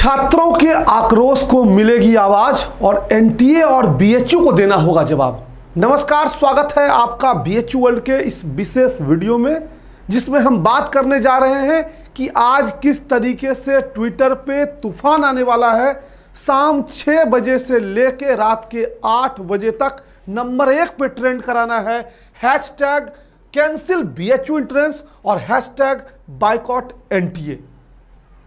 छात्रों के आक्रोश को मिलेगी आवाज़ और एनटीए और बीएचयू को देना होगा जवाब। नमस्कार, स्वागत है आपका बीएचयू वर्ल्ड के इस विशेष वीडियो में, जिसमें हम बात करने जा रहे हैं कि आज किस तरीके से ट्विटर पे तूफ़ान आने वाला है। शाम छः बजे से लेके रात के आठ बजे तक नंबर एक पे ट्रेंड कराना है। Hashtag cancel B H U entrance और हैश टैग बाइकॉट एन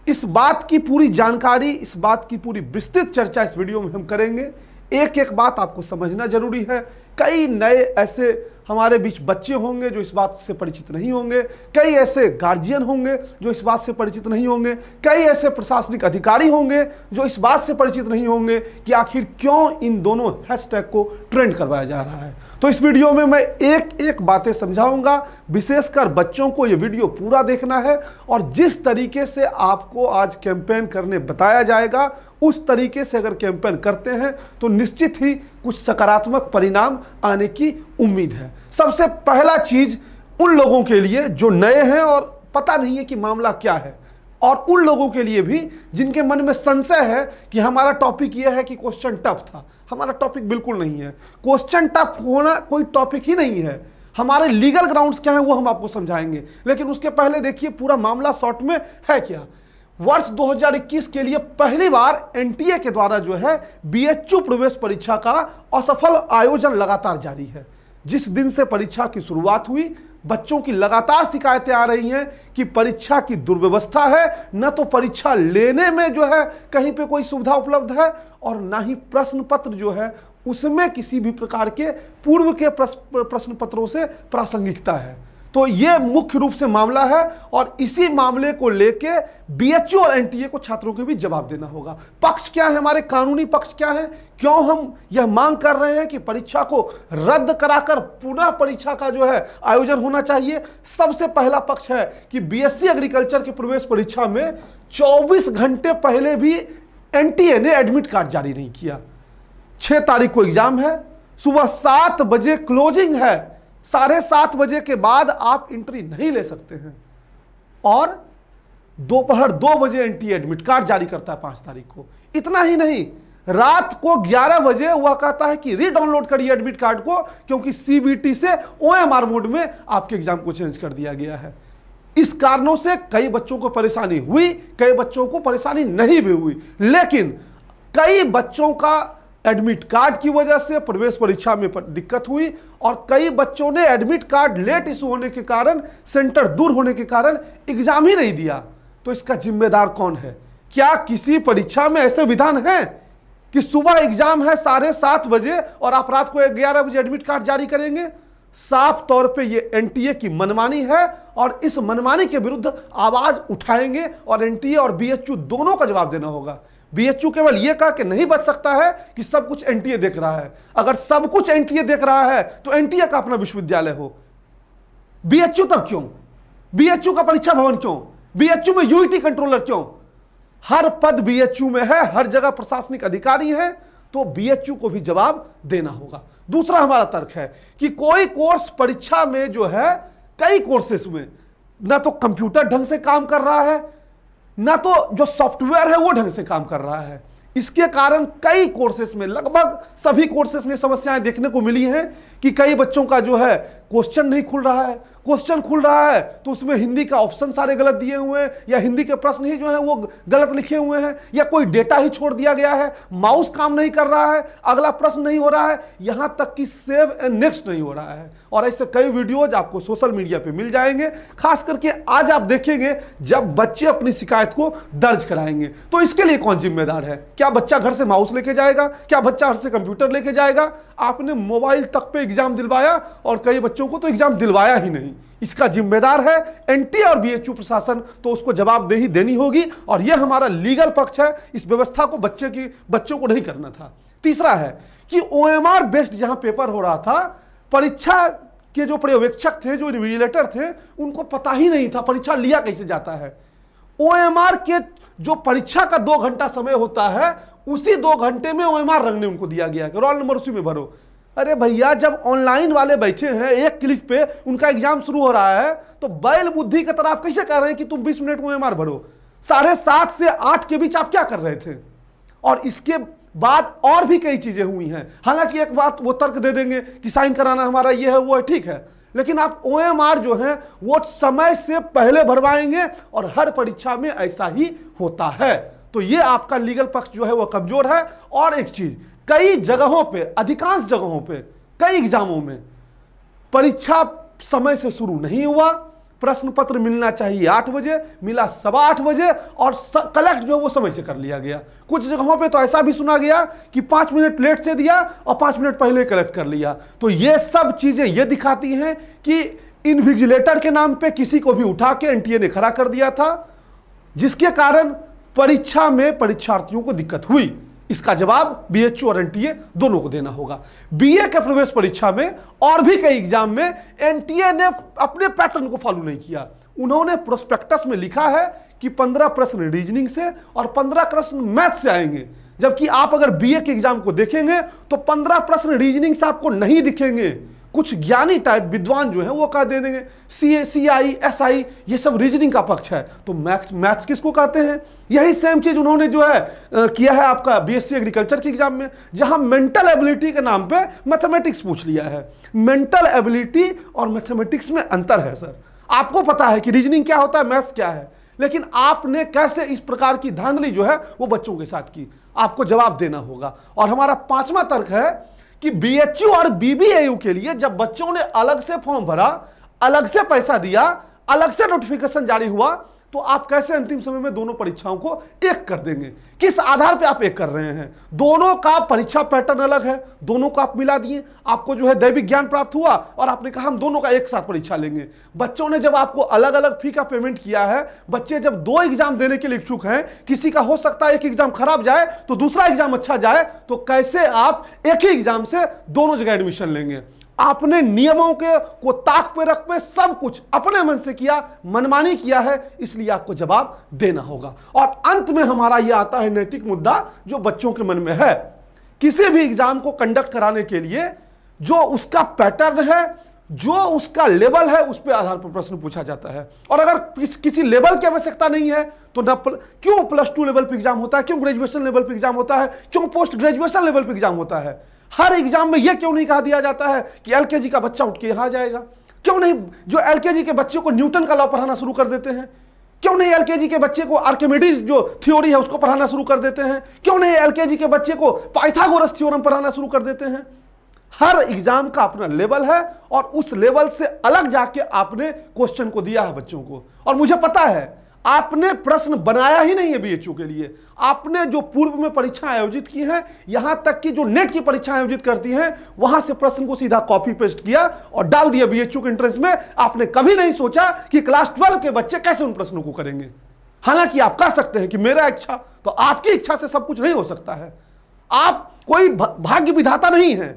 इस बात की पूरी जानकारी, इस बात की पूरी विस्तृत चर्चा इस वीडियो में हम करेंगे। एक एक बात आपको समझना ज़रूरी है। कई नए ऐसे हमारे बीच बच्चे होंगे जो इस बात से परिचित नहीं होंगे, कई ऐसे गार्जियन होंगे जो इस बात से परिचित नहीं होंगे, कई ऐसे प्रशासनिक अधिकारी होंगे जो इस बात से परिचित नहीं होंगे कि आखिर क्यों इन दोनों हैशटैग को ट्रेंड करवाया जा रहा है। तो इस वीडियो में मैं एक एक बातें समझाऊँगा, विशेषकर बच्चों को ये वीडियो पूरा देखना है और जिस तरीके से आपको आज कैंपेन करने बताया जाएगा, उस तरीके से अगर कैंपेन करते हैं तो निश्चित ही कुछ सकारात्मक परिणाम आने की उम्मीद है। सबसे पहला चीज़ उन लोगों के लिए जो नए हैं और पता नहीं है कि मामला क्या है। और उन लोगों के लिए भी जिनके मन में संशय है कि हमारा टॉपिक यह है कि क्वेश्चन टफ था। हमारा टॉपिक बिल्कुल नहीं है। क्वेश्चन टफ होना कोई टॉपिक ही नहीं है। हमारे लीगल ग्राउंड्स क्या हैं वो हम आपको समझाएँगे। लेकिन उसके पहले देखिए, पूरा मामला शॉर्ट में है क्या? वर्ष 2021 के लिए पहली बार एनटीए के द्वारा जो है बीएचयू प्रवेश परीक्षा का असफल आयोजन लगातार जारी है। जिस दिन से परीक्षा की शुरुआत हुई, बच्चों की लगातार शिकायतें आ रही हैं कि परीक्षा की दुर्व्यवस्था है, न तो परीक्षा लेने में जो है कहीं पे कोई सुविधा उपलब्ध है और ना ही प्रश्न पत्र जो है उसमें किसी भी प्रकार के पूर्व के प्रश्न पत्रों से प्रासंगिकता है। तो ये मुख्य रूप से मामला है और इसी मामले को लेके बीएचयू और एनटीए को छात्रों को भी जवाब देना होगा। पक्ष क्या है? हमारे कानूनी पक्ष क्या है? क्यों हम यह मांग कर रहे हैं कि परीक्षा को रद्द कराकर पुनः परीक्षा का जो है आयोजन होना चाहिए? सबसे पहला पक्ष है कि बीएससी एग्रीकल्चर की प्रवेश परीक्षा में 24 घंटे पहले भी एनटीए ने एडमिट कार्ड जारी नहीं किया। छह तारीख को एग्ज़ाम है, सुबह सात बजे क्लोजिंग है। साढ़े सात बजे के बाद आप एंट्री नहीं ले सकते हैं। और दोपहर दो बजे एंटी एडमिट कार्ड जारी करता है पाँच तारीख को। इतना ही नहीं, रात को 11 बजे वह कहता है कि री डाउनलोड करिए एडमिट कार्ड को, क्योंकि सीबीटी से ओएमआर मोड में आपके एग्ज़ाम को चेंज कर दिया गया है। इस कारणों से कई बच्चों को परेशानी हुई, कई बच्चों को परेशानी नहीं भी हुई। लेकिन कई बच्चों का एडमिट कार्ड की वजह से प्रवेश परीक्षा में दिक्कत हुई और कई बच्चों ने एडमिट कार्ड लेट इशू होने के कारण, सेंटर दूर होने के कारण एग्ज़ाम ही नहीं दिया। तो इसका जिम्मेदार कौन है? क्या किसी परीक्षा में ऐसे विधान है कि सुबह एग्ज़ाम है साढ़े सात बजे और आप रात को ग्यारह बजे एडमिट कार्ड जारी करेंगे? साफ़ तौर पे ये एनटीए की मनमानी है और इस मनमानी के विरुद्ध आवाज़ उठाएँगे और एनटीए और बीएचयू दोनों का जवाब देना होगा। बीएचयू केवल यह कहा कि नहीं बच सकता है कि सब कुछ एनटीए देख रहा है। अगर सब कुछ एनटीए देख रहा है तो एनटीए का अपना विश्वविद्यालय हो। बीएचयू तब क्यों? बीएचयू का परीक्षा भवन क्यों? बीएचयू में यूईटी कंट्रोलर क्यों? हर पद बीएचयू में है, हर जगह प्रशासनिक अधिकारी है तो बीएचयू को भी जवाब देना होगा। दूसरा हमारा तर्क है कि कोई कोर्स परीक्षा में जो है, कई कोर्सेस में, ना तो कंप्यूटर ढंग से काम कर रहा है ना तो जो सॉफ्टवेयर है वो ढंग से काम कर रहा है। इसके कारण कई कोर्सेस में, लगभग सभी कोर्सेस में समस्याएँ देखने को मिली हैं कि कई बच्चों का जो है क्वेश्चन नहीं खुल रहा है। क्वेश्चन खुल रहा है तो उसमें हिंदी का ऑप्शन सारे गलत दिए हुए हैं, या हिंदी के प्रश्न ही जो है वो गलत लिखे हुए हैं, या कोई डेटा ही छोड़ दिया गया है। माउस काम नहीं कर रहा है, अगला प्रश्न नहीं हो रहा है, यहाँ तक कि सेव एंड नेक्स्ट नहीं हो रहा है। और ऐसे कई वीडियोज़ आपको सोशल मीडिया पर मिल जाएँगे, खास करके आज आप देखेंगे जब बच्चे अपनी शिकायत को दर्ज कराएँगे। तो इसके लिए कौन जिम्मेदार है? क्या बच्चा घर से माउस लेके जाएगा? क्या बच्चा घर से कंप्यूटर लेके जाएगा? आपने मोबाइल तक पे एग्ज़ाम दिलवाया और कई बच्चों को तो एग्ज़ाम दिलवाया ही नहीं। इसका जिम्मेदार है एनटी और बीएचयू प्रशासन तो उसको जवाबदेही देनी होगी और यह हमारा लीगल पक्ष है। इस व्यवस्था को बच्चे की, बच्चों को नहीं करना था। तीसरा है कि ओएमआर बेस्ड जहाँ पेपर हो रहा था, परीक्षा के जो पर्यवेक्षक थे, जो इन्विजिलेटर थे, उनको पता ही नहीं था परीक्षा लिया कैसे जाता है। ओएमआर के जो परीक्षा का दो घंटा समय होता है, उसी दो घंटे में ओएमआर रंग ने उनको दिया गया कि रोल नंबर उसी में भरो। अरे भैया, जब ऑनलाइन वाले बैठे हैं, एक क्लिक पे उनका एग्ज़ाम शुरू हो रहा है तो बैल बुद्धि की तरह आप कैसे कह रहे हैं कि तुम 20 मिनट में मार भरो? साढ़े सात से आठ के बीच आप क्या कर रहे थे? और इसके बाद और भी कई चीज़ें हुई हैं। हालाँकि एक बात वो तर्क दे देंगे कि साइन कराना हमारा ये है, वो है, ठीक है। लेकिन आप ओएमआर जो है, वो समय से पहले भरवाएँगे और हर परीक्षा में ऐसा ही होता है। तो ये आपका लीगल पक्ष जो है, वो कमज़ोर है। और एक चीज़ कई जगहों पे, अधिकांश जगहों पे, कई एग्जामों में परीक्षा समय से शुरू नहीं हुआ। प्रश्न पत्र मिलना चाहिए आठ बजे, मिला सवा आठ बजे और कलेक्ट जो वो समय से कर लिया गया। कुछ जगहों पे तो ऐसा भी सुना गया कि पाँच मिनट लेट से दिया और पाँच मिनट पहले कलेक्ट कर लिया। तो ये सब चीज़ें ये दिखाती हैं कि इनविजिलेटर के नाम पे किसी को भी उठा के एनटीए ने खड़ा कर दिया था, जिसके कारण परीक्षा में परीक्षार्थियों को दिक्कत हुई। इसका जवाब बीएचयू और एनटीए दोनों को देना होगा। बीए के प्रवेश परीक्षा में और भी कई एग्ज़ाम में एनटीए ने अपने पैटर्न को फॉलो नहीं किया। उन्होंने प्रोस्पेक्टस में लिखा है कि 15 प्रश्न रीजनिंग से और 15 प्रश्न मैथ से आएँगे। जबकि आप अगर बीए के एग्ज़ाम को देखेंगे तो 15 प्रश्न रीजनिंग से आपको नहीं दिखेंगे। कुछ ज्ञानी टाइप विद्वान जो है वो कह दे देंगे सी ए सी आई एस आई ये सब रीजनिंग का पक्ष है। तो मैथ्स मैथ्स किसको कहते हैं? यही सेम चीज़ उन्होंने जो है आ, किया है आपका बीएससी एग्रीकल्चर के एग्ज़ाम में जहाँ मेंटल एबिलिटी के नाम पे मैथमेटिक्स पूछ लिया है। मेंटल एबिलिटी और मैथमेटिक्स में अंतर है सर आपको पता है कि रीजनिंग क्या होता है मैथ्स क्या है। लेकिन आपने कैसे इस प्रकार की धांधली जो है वो बच्चों के साथ की? आपको जवाब देना होगा। और हमारा पांचवा तर्क है कि बीएचयू और बीबीएयू के लिए जब बच्चों ने अलग से फॉर्म भरा, अलग से पैसा दिया, अलग से नोटिफिकेशन जारी हुआ तो आप कैसे अंतिम समय में दोनों परीक्षाओं को एक कर देंगे? किस आधार पे आप एक कर रहे हैं? दोनों का परीक्षा पैटर्न अलग है, दोनों को आप मिला दिए। आपको जो है दैविक ज्ञान प्राप्त हुआ और आपने कहा हम दोनों का एक साथ परीक्षा लेंगे। बच्चों ने जब आपको अलग अलग फ़ी का पेमेंट किया है, बच्चे जब दो एग्ज़ाम देने के लिए इच्छुक हैं, किसी का हो सकता है एक एग्ज़ाम खराब जाए तो दूसरा एग्ज़ाम अच्छा जाए तो कैसे आप एक ही एग्ज़ाम से दोनों जगह एडमिशन लेंगे? आपने नियमों के को ताक पे रख पे सब कुछ अपने मन से किया मनमानी किया है इसलिए आपको जवाब देना होगा। और अंत में हमारा यह आता है नैतिक मुद्दा जो बच्चों के मन में है। किसी भी एग्ज़ाम को कंडक्ट कराने के लिए जो उसका पैटर्न है जो उसका लेवल है उस पर आधार पर प्रश्न पूछा जाता है। और अगर किस, किसी लेवल की आवश्यकता नहीं है तो न पल, क्यों प्लस टू लेवल पर एग्ज़ाम होता है? क्यों ग्रेजुएशन लेवल पर एग्ज़ाम होता है? क्यों पोस्ट ग्रेजुएशन लेवल पर एग्ज़ाम होता है? हर एग्ज़ाम में यह क्यों नहीं कहा दिया जाता है कि एलकेजी का बच्चा उठ के यहाँ जाएगा? क्यों नहीं जो एलकेजी के बच्चे को न्यूटन का लॉ पढ़ाना शुरू कर देते हैं? क्यों नहीं एलकेजी के बच्चे को आर्किमिडीज जो थ्योरी है उसको पढ़ाना शुरू कर देते हैं? क्यों नहीं एलकेजी के बच्चे को पाइथागोरस थ्योरम पढ़ाना शुरू कर देते हैं? हर एग्ज़ाम का अपना लेवल है और उस लेवल से अलग जाके आपने क्वेश्चन को दिया है बच्चों को। और मुझे पता है आपने प्रश्न बनाया ही नहीं है बीएचयू के लिए। आपने जो पूर्व में परीक्षा आयोजित की है, यहाँ तक कि जो नेट की परीक्षा आयोजित करती है, वहाँ से प्रश्न को सीधा कॉपी पेस्ट किया और डाल दिया बीएचयू के एंट्रेंस में। आपने कभी नहीं सोचा कि क्लास ट्वेल्व के बच्चे कैसे उन प्रश्नों को करेंगे। हालाँकि आप कह सकते हैं कि मेरा इच्छा तो आपकी इच्छा से सब कुछ नहीं हो सकता है। आप कोई भाग्य विधाता नहीं है।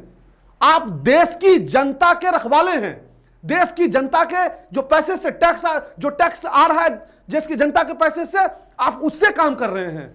आप देश की जनता के रखवाले हैं। देश की जनता के जो पैसे से टैक्स जो टैक्स आ रहा है, देश की जनता के पैसे से आप उससे काम कर रहे हैं।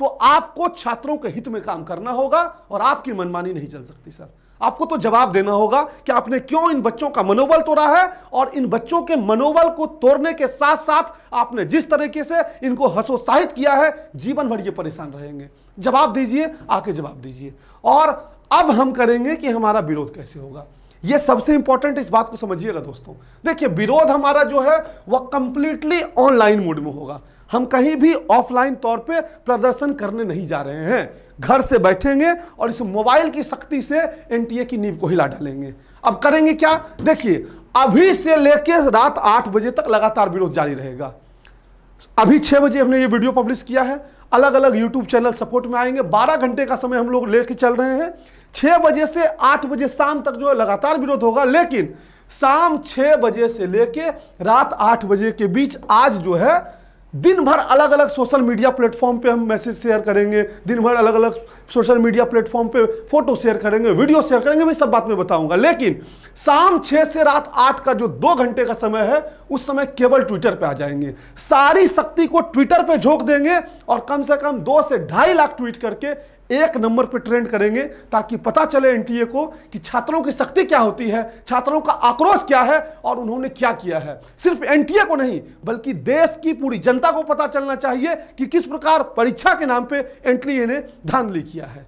तो आपको छात्रों के हित में काम करना होगा और आपकी मनमानी नहीं चल सकती, सर। आपको तो जवाब देना होगा कि आपने क्यों इन बच्चों का मनोबल तोड़ा है और इन बच्चों के मनोबल को तोड़ने के साथ साथ आपने जिस तरीके से इनको हसोत्साहित किया है, जीवन भर ये परेशान रहेंगे। जवाब दीजिए, आके जवाब दीजिए। और अब हम करेंगे कि हमारा विरोध कैसे होगा। ये सबसे इंपॉर्टेंट इस बात को समझिएगा दोस्तों। देखिए, विरोध हमारा जो है वह कंप्लीटली ऑनलाइन मोड में होगा। हम कहीं भी ऑफलाइन तौर पे प्रदर्शन करने नहीं जा रहे हैं। घर से बैठेंगे और इस मोबाइल की शक्ति से एनटीए की नींव को हिला डालेंगे। अब करेंगे क्या? देखिए, अभी से लेके रात आठ बजे तक लगातार विरोध जारी रहेगा। अभी छह बजे हमने ये वीडियो पब्लिश किया है। अलग अलग यूट्यूब चैनल सपोर्ट में आएँगे। बारह घंटे का समय हम लोग लेके चल रहे हैं। छह बजे से आठ बजे शाम तक जो है लगातार विरोध होगा, लेकिन शाम छह बजे से लेके रात आठ बजे के बीच आज जो है दिन भर अलग अलग सोशल मीडिया प्लेटफॉर्म पे हम मैसेज शेयर करेंगे दिन भर अलग अलग सोशल मीडिया प्लेटफॉर्म पे फ़ोटो शेयर करेंगे वीडियो शेयर करेंगे, मैं सब बात में बताऊँगा। लेकिन शाम छह से रात आठ का जो दो घंटे का समय है, उस समय केवल ट्विटर पे आ जाएँगे। सारी शक्ति को ट्विटर पे झोंक देंगे और कम से कम दो से ढाई लाख ट्वीट करके एक नंबर पे ट्रेंड करेंगे ताकि पता चले एनटीए को कि छात्रों की शक्ति क्या होती है, छात्रों का आक्रोश क्या है और उन्होंने क्या किया है। सिर्फ़ एनटीए को नहीं, बल्कि देश की पूरी जनता को पता चलना चाहिए कि किस प्रकार परीक्षा के नाम पे एनटीए ने धांधली किया है।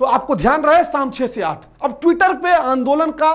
तो आपको ध्यान रहे, शाम छह से आठ। अब ट्विटर पे आंदोलन का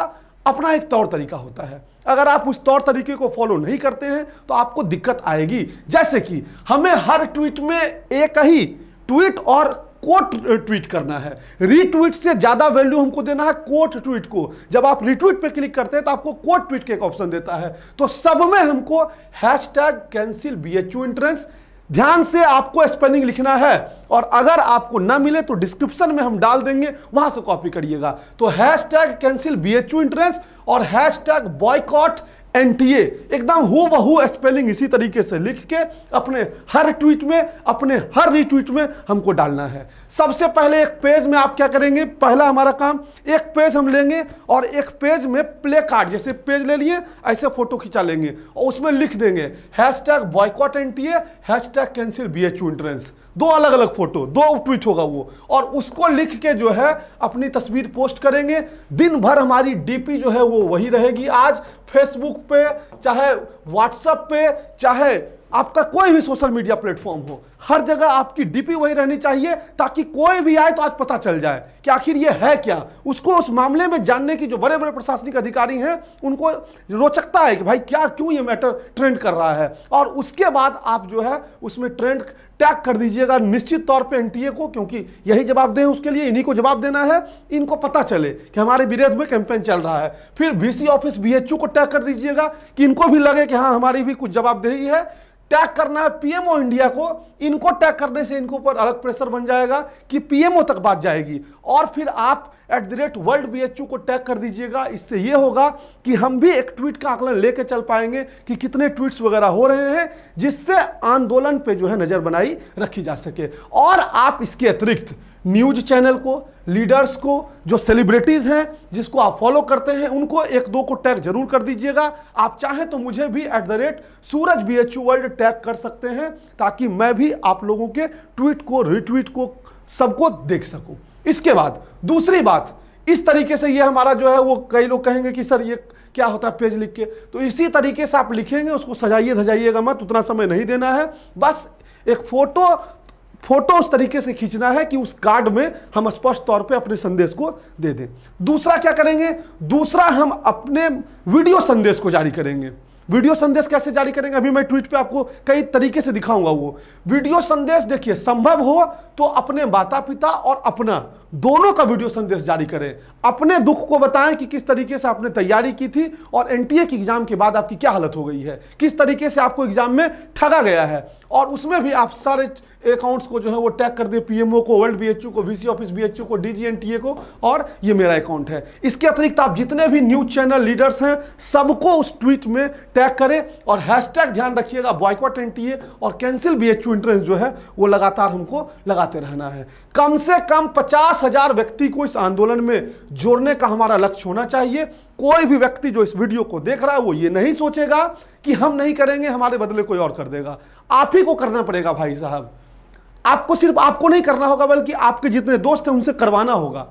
अपना एक तौर तरीका होता है। अगर आप उस तौर तरीके को फॉलो नहीं करते हैं तो आपको दिक्कत आएगी। जैसे कि हमें हर ट्वीट में एक ही ट्वीट और कोट ट्वीट करना है। रीट्वीट से ज़्यादा वैल्यू हमको देना है कोट ट्वीट को। जब आप रीट्वीट पे क्लिक करते हैं तो आपको कोट ट्वीट के एक ऑप्शन देता है। तो सब में हमको hashtag cancel B H U entrance ध्यान से आपको स्पेलिंग लिखना है। और अगर आपको ना मिले तो डिस्क्रिप्शन में हम डाल देंगे, वहाँ से कॉपी करिएगा। तो hashtag cancel B H U entrance और हैश टैग बॉयकॉट एनटीए एकदम हु बहु स्पेलिंग इसी तरीके से लिख के अपने हर ट्वीट में, अपने हर रीट्वीट में हमको डालना है। सबसे पहले एक पेज में आप क्या करेंगे? पहला हमारा काम, एक पेज हम लेंगे और एक पेज में प्ले कार्ड जैसे पेज ले लिए, ऐसे फ़ोटो खिंचा लेंगे और उसमें लिख देंगे hashtag boycott NTA hashtag cancel B H U entrance दो अलग अलग फ़ोटो दो ट्वीट होगा वो। और उसको लिख के जो है, अपनी तस्वीर पोस्ट करेंगे। दिन भर हमारी डीपी जो है वो वही रहेगी आज। फेसबुक पे चाहे व्हाट्सएप पे चाहे आपका कोई भी सोशल मीडिया प्लेटफॉर्म हो, हर जगह आपकी डीपी वही रहनी चाहिए ताकि कोई भी आए तो आज पता चल जाए कि आखिर ये है क्या। उसको उस मामले में जानने की जो बड़े बड़े प्रशासनिक अधिकारी हैं, उनको रोचकता है कि भाई क्या, क्यों ये मैटर ट्रेंड कर रहा है। और उसके बाद आप जो है, उसमें ट्रेंड टैग कर दीजिएगा निश्चित तौर पे एनटीए को, क्योंकि यही जवाब दें उसके लिए, इन्हीं को जवाब देना है, इनको पता चले कि हमारे विरोध में कैंपेन चल रहा है। फिर बीसी ऑफ़िस बीएचयू को टैग कर दीजिएगा कि इनको भी लगे कि हाँ हमारी भी कुछ जवाबदेही है। टैग करना है पीएमओ इंडिया को, इनको टैग करने से इनके ऊपर अलग प्रेशर बन जाएगा कि पीएमओ तक बात जाएगी। और फिर आप at the rate world BHU को टैग कर दीजिएगा। इससे ये होगा कि हम भी एक ट्वीट का आंकलन लेके चल पाएँगे कि कितने ट्वीट्स वगैरह हो रहे हैं, जिससे आंदोलन पे जो है नज़र बनाई रखी जा सके। और आप इसके अतिरिक्त न्यूज़ चैनल को, लीडर्स को, जो सेलिब्रिटीज़ हैं, जिसको आप फॉलो करते हैं, उनको एक दो को टैग ज़रूर कर दीजिएगा। आप चाहें तो मुझे भी at the rate Suraj B H U world tag कर सकते हैं, ताकि मैं भी आप लोगों के ट्वीट को रिट्वीट को, सबको देख सकूँ। इसके बाद, दूसरी बात, इस तरीके से ये हमारा जो है, वो कई लोग कहेंगे कि सर, ये क्या होता है पेज लिख के? तो इसी तरीके से आप लिखेंगे, उसको सजाइए, धजाइएगा मत, उतना समय नहीं देना है। बस एक फ़ोटो फ़ोटो उस तरीके से खींचना है कि उस कार्ड में हम स्पष्ट तौर पे अपने संदेश को दे दें। दूसरा क्या करेंगे? दूसरा हम अपने वीडियो संदेश को जारी करेंगे। वीडियो संदेश कैसे जारी करेंगे? अभी मैं ट्वीट पे आपको कई तरीके से दिखाऊँगा वो। वीडियो संदेश देखिए, संभव हो तो अपने माता पिता और अपना, दोनों का वीडियो संदेश जारी करें। अपने दुख को बताएँ कि किस तरीके से आपने तैयारी की थी और एनटीए की एग्ज़ाम के बाद आपकी क्या हालत हो गई है। किस तरीके से आपको एग्ज़ाम में ठगा गया है। और उसमें भी आप सारे अकाउंट्स को जो है वो टैग कर दे, पीएमओ को, वर्ल्ड बीएचयू को, वीसी ऑफ़िस बीएचयू को डीजीएनटीए को, और ये मेरा अकाउंट है। इसके अतिरिक्त आप जितने भी न्यूज़ चैनल लीडर्स हैं, सबको उस ट्वीट में टैग करें और हैशटैग ध्यान रखिएगा बॉयकॉट एनटीए और कैंसिल बीएचयू इंट्रेंस जो है, वो लगातार हमको लगाते रहना है। कम से कम पचास हज़ार व्यक्ति को इस आंदोलन में जोड़ने का हमारा लक्ष्य होना चाहिए। कोई भी व्यक्ति जो इस वीडियो को देख रहा है, वो ये नहीं सोचेगा कि हम नहीं करेंगे, हमारे बदले कोई और कर देगा। आप ही को करना पड़ेगा भाई साहब। आपको सिर्फ़ आपको नहीं करना होगा, बल्कि आपके जितने दोस्त हैं, उनसे करवाना होगा।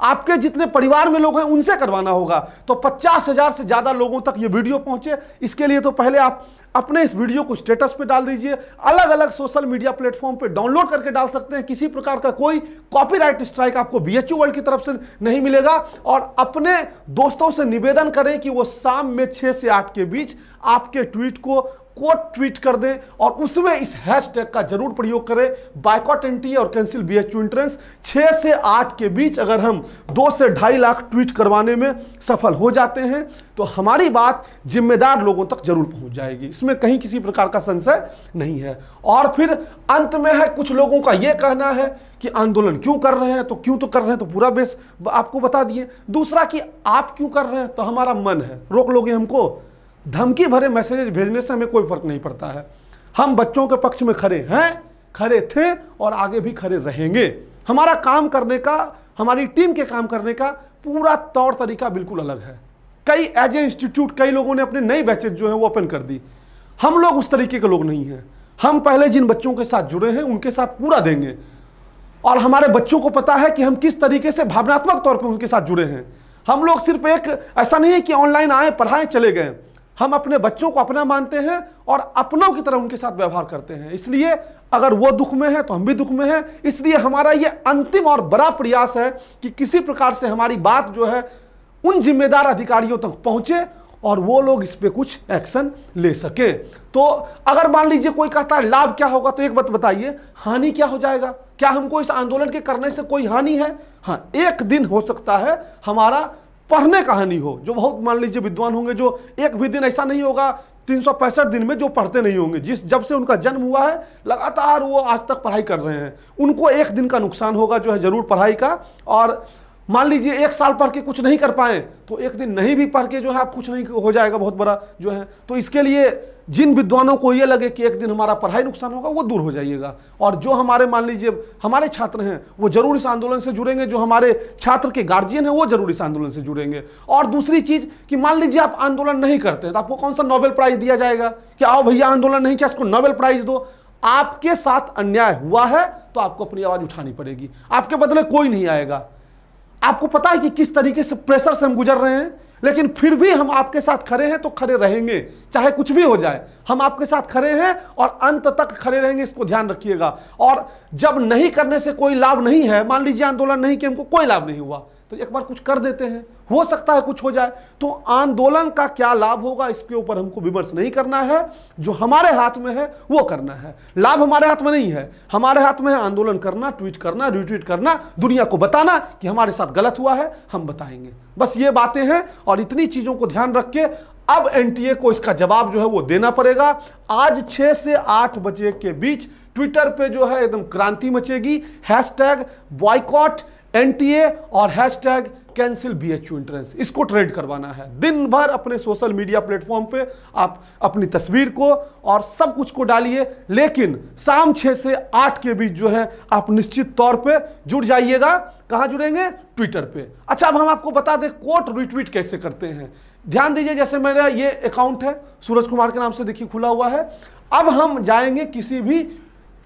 आपके जितने परिवार में लोग हैं, उनसे करवाना होगा। तो पचास हज़ार से ज़्यादा लोगों तक ये वीडियो पहुँचे। इसके लिए तो पहले आप अपने इस वीडियो को स्टेटस पे डाल दीजिए। अलग अलग सोशल मीडिया प्लेटफॉर्म पे डाउनलोड करके डाल सकते हैं। किसी प्रकार का कोई कॉपीराइट स्ट्राइक आपको बीएचयू वर्ल्ड की तरफ़ से नहीं मिलेगा। और अपने दोस्तों से निवेदन करें कि वो शाम में छः से आठ के बीच आपके ट्वीट को कोट ट्वीट कर दें और उसमें इस हैशटैग का ज़रूर प्रयोग करें। बाइकॉट एंटी और कैंसिल बी एच इंट्रेंस छः से आठ के बीच अगर हम दो से ढाई लाख ट्वीट करवाने में सफल हो जाते हैं तो हमारी बात जिम्मेदार लोगों तक ज़रूर पहुँच जाएगी। इसमें कहीं किसी प्रकार का संशय नहीं है। और फिर अंत में है, कुछ लोगों का यह कहना है कि आंदोलन क्यों कर रहे हैं तो क्यों तो कर रहे हैं तो पूरा बेस आपको बता दिए। दूसरा कि आप क्यों कर रहे हैं तो हमारा मन है। रोक लोगे हमको? धमकी भरे मैसेजेस भेजने से हमें कोई फ़र्क नहीं पड़ता है। हम बच्चों के पक्ष में खड़े हैं, खड़े थे और आगे भी खड़े रहेंगे। हमारा काम करने का, हमारी टीम के काम करने का पूरा तौर तरीका बिल्कुल अलग है। कई एज ए इंस्टीट्यूट कई लोगों ने अपने नई बैचेज जो है वो ओपन कर दी। हम लोग उस तरीके के लोग नहीं हैं। हम पहले जिन बच्चों के साथ जुड़े हैं, उनके साथ पूरा देंगे। और हमारे बच्चों को पता है कि हम किस तरीके से भावनात्मक तौर पर उनके साथ जुड़े हैं। हम लोग सिर्फ़ एक, ऐसा नहीं है कि ऑनलाइन आए, पढ़ाएँ, चले गए। हम अपने बच्चों को अपना मानते हैं और अपनों की तरह उनके साथ व्यवहार करते हैं। इसलिए अगर वो दुख में है तो हम भी दुख में हैं। इसलिए हमारा ये अंतिम और बड़ा प्रयास है कि किसी प्रकार से हमारी बात जो है उन जिम्मेदार अधिकारियों तक पहुँचे और वो लोग इस पर कुछ एक्शन ले सके। तो अगर मान लीजिए कोई कहता है, लाभ क्या होगा? तो एक बात बताइए, हानि क्या हो जाएगा? क्या हमको इस आंदोलन के करने से कोई हानि है? हाँ एक दिन हो सकता है हमारा पढ़ने का हानि हो, जो बहुत मान लीजिए विद्वान होंगे, जो एक भी दिन ऐसा नहीं होगा, तीन सौ पैंसठ दिन में जो पढ़ते नहीं होंगे। जिस, जब से उनका जन्म हुआ है, लगातार वो आज तक पढ़ाई कर रहे हैं। उनको एक दिन का नुकसान होगा जो है ज़रूर पढ़ाई का। और मान लीजिए एक साल पढ़ के कुछ नहीं कर पाए तो एक दिन नहीं भी पढ़ के जो है आप कुछ नहीं हो जाएगा, बहुत बड़ा जो है। तो इसके लिए जिन विद्वानों को ये लगे कि एक दिन हमारा पढ़ाई नुकसान होगा, वो दूर हो जाइएगा। और जो हमारे, मान लीजिए, हमारे छात्र हैं, वो ज़रूर इस आंदोलन से जुड़ेंगे, जो हमारे छात्र के गार्जियन हैं, वो ज़रूर इस आंदोलन से जुड़ेंगे। और दूसरी चीज़ कि मान लीजिए आप आंदोलन नहीं करते तो आपको कौन सा नोबेल प्राइज दिया जाएगा? कि आओ भैया, आंदोलन नहीं किया, इसको नोबेल प्राइज दो। आपके साथ अन्याय हुआ है तो आपको अपनी आवाज़ उठानी पड़ेगी। आपके बदले कोई नहीं आएगा। आपको पता है कि किस तरीके से प्रेशर से हम गुजर रहे हैं, लेकिन फिर भी हम आपके साथ खड़े हैं तो खड़े रहेंगे। चाहे कुछ भी हो जाए, हम आपके साथ खड़े हैं और अंत तक खड़े रहेंगे, इसको ध्यान रखिएगा। और जब नहीं करने से कोई लाभ नहीं है, मान लीजिए आंदोलन नहीं कि हमको कोई लाभ नहीं हुआ तो एक बार कुछ कर देते हैं। हो सकता है कुछ हो जाए तो आंदोलन का क्या लाभ होगा, इसके ऊपर हमको विमर्श नहीं करना है। जो हमारे हाथ में है, वो करना है। लाभ हमारे हाथ में नहीं है। हमारे हाथ में है आंदोलन करना, ट्वीट करना, रिट्वीट करना, दुनिया को बताना कि हमारे साथ गलत हुआ है, हम बताएँगे। बस ये बातें हैं, और इतनी चीज़ों को ध्यान रख के अब एनटीए को इसका जवाब जो है वो देना पड़ेगा। आज छः से आठ बजे के बीच ट्विटर पे जो है एकदम क्रांति मचेगी। हैशटैग बॉयकॉट एनटीए और hashtag cancel B H U entrance इसको ट्रेंड करवाना है। दिन भर अपने सोशल मीडिया प्लेटफॉर्म पे आप अपनी तस्वीर को और सब कुछ को डालिए। लेकिन शाम छः से आठ के बीच जो है आप निश्चित तौर पे जुड़ जाइएगा। कहाँ जुड़ेंगे? ट्विटर पे। अच्छा अब हम आपको बता दें कोट रिट्वीट कैसे करते हैं। ध्यान दीजिए, जैसे मेरा ये अकाउंट है, सूरज कुमार के नाम से देखिए खुला हुआ है। अब हम जाएँगे किसी भी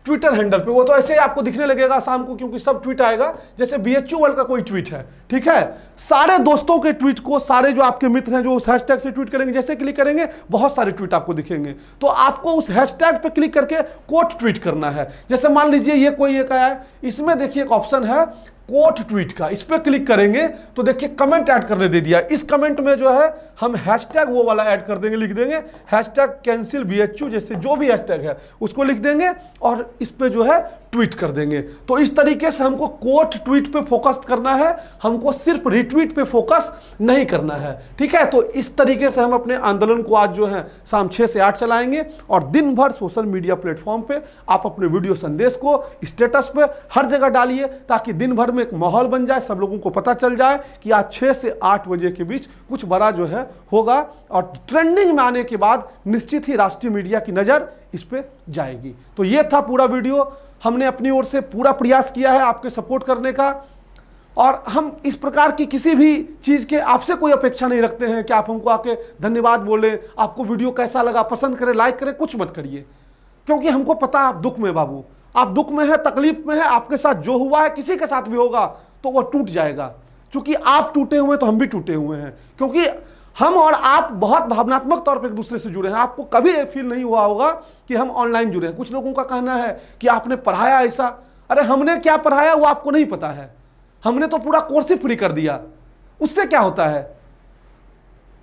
ट्विटर हैंडल पे। वो तो ऐसे ही आपको दिखने लगेगा शाम को, क्योंकि सब ट्वीट आएगा। जैसे बी एच वर्ल्ड का कोई ट्वीट है, ठीक है? सारे दोस्तों के ट्वीट को, सारे जो आपके मित्र हैं, जो उस हैशटैग से ट्वीट करेंगे, जैसे क्लिक करेंगे, बहुत सारे ट्वीट आपको दिखेंगे। तो आपको उस हैशटैग पे क्लिक करके कोट ट्वीट करना है। जैसे मान लीजिए ये कोई एक आया है, इसमें देखिए एक ऑप्शन है कोट ट्वीट का। इस पर क्लिक करेंगे तो देखिए कमेंट ऐड करने दे दिया। इस कमेंट में जो है, हम हैशटैग वो वाला ऐड कर देंगे, लिख देंगे। हैशटैग कैंसिल बी जैसे जो भी हैशटैग है, उसको लिख देंगे और इस पर जो है ट्वीट कर देंगे। तो इस तरीके से हमको कोट ट्वीट पे फोकस करना है, हमको सिर्फ़ रिट्वीट पे फोकस नहीं करना है। ठीक है? तो इस तरीके से हम अपने आंदोलन को आज जो है, शाम छः से आठ चलाएँगे और दिन भर सोशल मीडिया प्लेटफॉर्म पे आप अपने वीडियो संदेश को स्टेटस पे हर जगह डालिए ताकि दिन भर में एक माहौल बन जाए, सब लोगों को पता चल जाए कि आज छः से आठ बजे के बीच कुछ बड़ा जो है होगा और ट्रेंडिंग में आने के बाद निश्चित ही राष्ट्रीय मीडिया की नज़र इस पर जाएगी। तो ये था पूरा वीडियो। हमने अपनी ओर से पूरा प्रयास किया है आपके सपोर्ट करने का। और हम इस प्रकार की किसी भी चीज़ के आपसे कोई अपेक्षा नहीं रखते हैं कि आप हमको आके धन्यवाद बोलें, आपको वीडियो कैसा लगा, पसंद करें, लाइक करें, कुछ मत करिए। क्योंकि हमको पता आप दुख में बाबू। आप दुख में है, तकलीफ़ में है, आपके साथ जो हुआ है, किसी के साथ भी होगा तो वह टूट जाएगा। क्योंकि आप टूटे हुए हैं तो हम भी टूटे हुए हैं। क्योंकि हम और आप बहुत भावनात्मक तौर पर एक दूसरे से जुड़े हैं। आपको कभी फील नहीं हुआ होगा कि हम ऑनलाइन जुड़े हैं। कुछ लोगों का कहना है कि आपने पढ़ाया ऐसा। अरे हमने क्या पढ़ाया वो आपको नहीं पता है। हमने तो पूरा कोर्स ही फ्री कर दिया। उससे क्या होता है?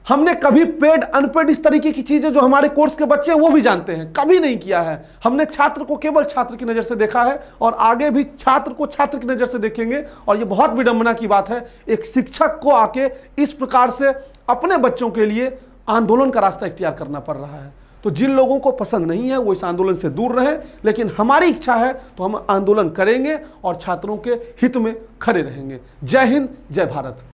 हमने कभी पेड अनपेड इस तरीके की चीज़ें जो हमारे कोर्स के बच्चे हैं, वो भी जानते हैं। कभी नहीं किया है। हमने छात्र को केवल छात्र की नज़र से देखा है और आगे भी छात्र को छात्र की नज़र से देखेंगे। और ये बहुत विडंबना की बात है। एक शिक्षक को आके इस प्रकार से अपने बच्चों के लिए आंदोलन का रास्ता इख्तियार करना पड़ रहा है। तो जिन लोगों को पसंद नहीं है, वो इस आंदोलन से दूर रहें, लेकिन हमारी इच्छा है तो हम आंदोलन करेंगे और छात्रों के हित में खड़े रहेंगे। जय हिंद, जय भारत।